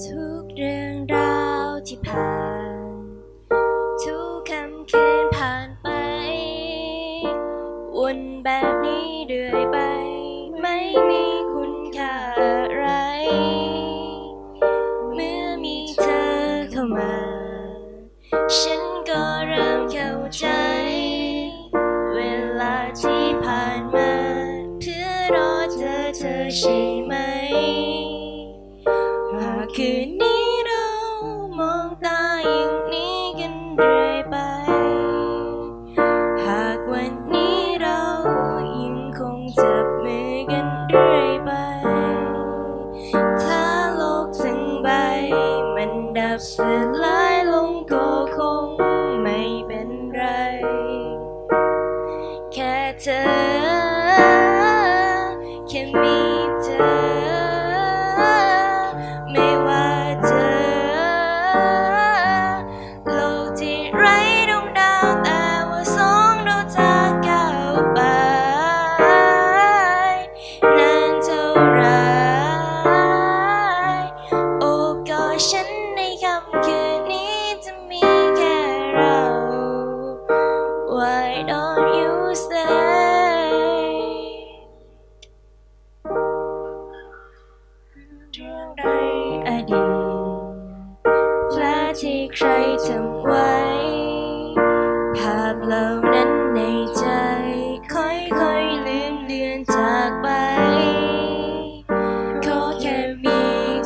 ทุกเรื่องราวที่ผ่าน ทุกคำคืนผ่านไป วนแบบนี้เรื่อยไป ไม่มีคุณค่าอะไร เมื่อมีเธอเข้ามา ฉันก็เริ่มเข้าใจ เวลาที่ผ่านมา เพื่อรอเธอเธอใช่ไหม บสลายลงก็คงไม่เป็นไร แค่เธอ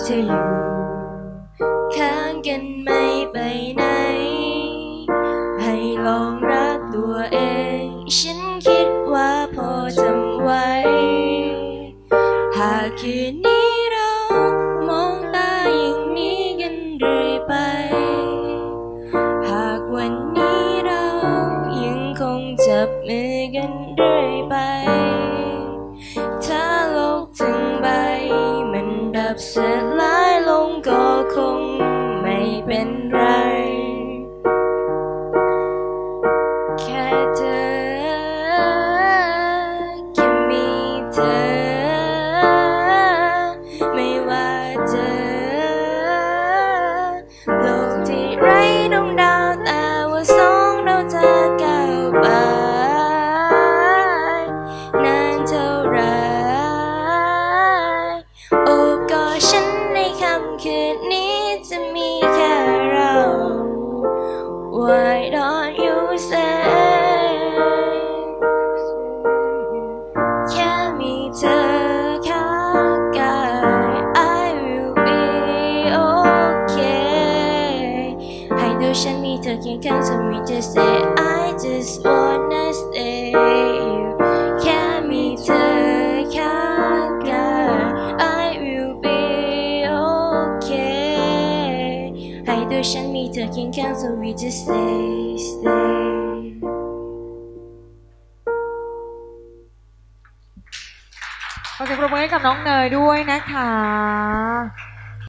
เธออยู่ ข้างกันไม่ไปไหน ให้ลองรักตัวเอง ฉันคิดว่าพอทำไว้ หากคืนนี้เรามองตาอย่างนี้กันเรื่อยไป หากวันนี้เรายังคงจับมือกันเรื่อยไป ถ้าโลกทั้งใบมันดับเสลายลงก็คงไม่ เป็นไร แค่เธอแค่มีเธอ ไม่ว่าเธอ โลกที่ไร้ดวงดาวแต่ว่าสองดาจะก้าวไปนานเท่าไร โอบกอดฉันในค่ำคืนนี้ มีเธอเคียงข้างจะมีจะ say I just wanna stay you แค่มีเธอข้างกาย I will be okay ให้ตัวฉันมีเธอเคียงข้าง so we just stay stay ขอเสียงปรบมือให้กับน้องเนยด้วยนะคะ